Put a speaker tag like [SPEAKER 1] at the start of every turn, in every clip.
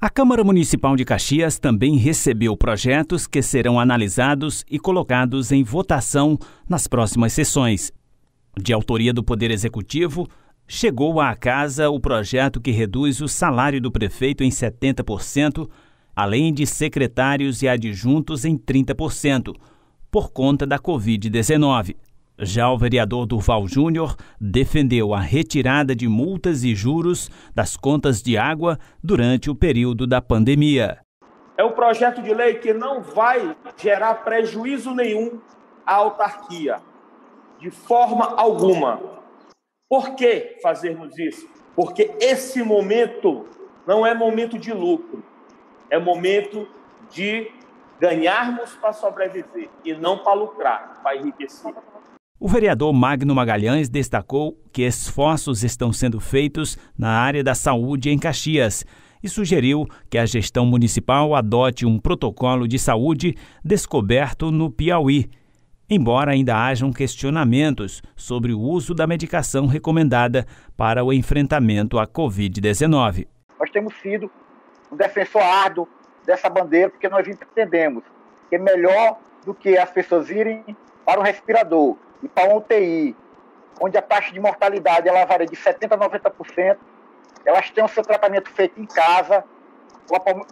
[SPEAKER 1] A Câmara Municipal de Caxias também recebeu projetos que serão analisados e colocados em votação nas próximas sessões. De autoria do Poder Executivo, chegou à casa o projeto que reduz o salário do prefeito em 70%, além de secretários e adjuntos em 30%, por conta da Covid-19. Já o vereador Durval Júnior defendeu a retirada de multas e juros das contas de água durante o período da pandemia.
[SPEAKER 2] É um projeto de lei que não vai gerar prejuízo nenhum à autarquia, de forma alguma. Por que fazermos isso? Porque esse momento não é momento de lucro, é momento de ganharmos para sobreviver e não para lucrar, para enriquecer.
[SPEAKER 1] O vereador Magno Magalhães destacou que esforços estão sendo feitos na área da saúde em Caxias e sugeriu que a gestão municipal adote um protocolo de saúde descoberto no Piauí, embora ainda hajam questionamentos sobre o uso da medicação recomendada para o enfrentamento à Covid-19.
[SPEAKER 3] Nós temos sido um defensor árduo dessa bandeira porque nós entendemos que é melhor do que as pessoas irem para o respirador para uma UTI, onde a taxa de mortalidade ela varia de 70% a 90%, elas têm o seu tratamento feito em casa,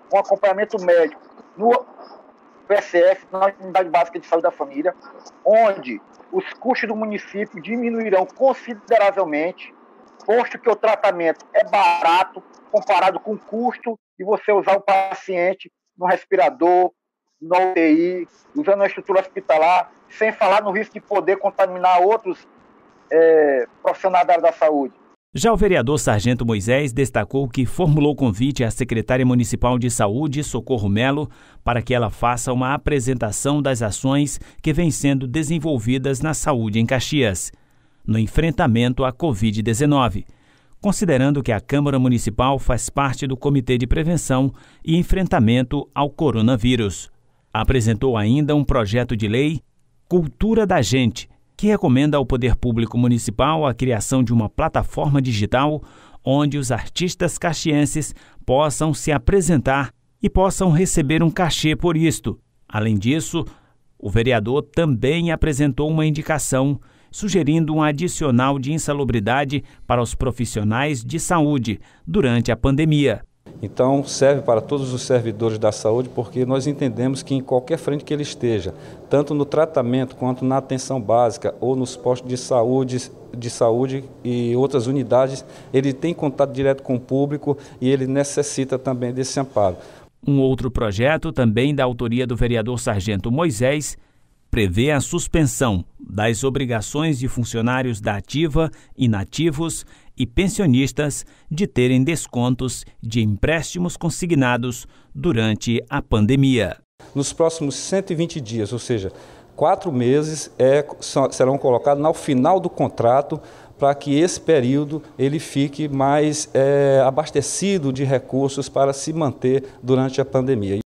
[SPEAKER 3] com acompanhamento médico no PSF, na Unidade Básica de Saúde da Família, onde os custos do município diminuirão consideravelmente, posto que o tratamento é barato comparado com o custo de você usar o paciente no respirador, na UTI, usando a estrutura hospitalar, sem falar no risco de poder contaminar outros é, profissionais da área da saúde.
[SPEAKER 1] Já o vereador Sargento Moisés destacou que formulou convite à secretária municipal de saúde, Socorro Melo, para que ela faça uma apresentação das ações que vêm sendo desenvolvidas na saúde em Caxias, no enfrentamento à Covid-19, considerando que a Câmara Municipal faz parte do Comitê de Prevenção e Enfrentamento ao Coronavírus. Apresentou ainda um projeto de lei Cultura da Gente, que recomenda ao Poder Público Municipal a criação de uma plataforma digital onde os artistas caxienses possam se apresentar e possam receber um cachê por isto. Além disso, o vereador também apresentou uma indicação sugerindo um adicional de insalubridade para os profissionais de saúde durante a pandemia.
[SPEAKER 4] Então, serve para todos os servidores da saúde, porque nós entendemos que em qualquer frente que ele esteja, tanto no tratamento quanto na atenção básica ou nos postos de saúde, de saúde e outras unidades, ele tem contato direto com o público e ele necessita também desse amparo.
[SPEAKER 1] Um outro projeto, também da autoria do vereador Sargento Moisés, prevê a suspensão das obrigações de funcionários da ativa, inativos e pensionistas de terem descontos de empréstimos consignados durante a pandemia.
[SPEAKER 4] Nos próximos 120 dias, ou seja, quatro meses, é, serão colocados ao final do contrato para que esse período ele fique mais é, abastecido de recursos para se manter durante a pandemia.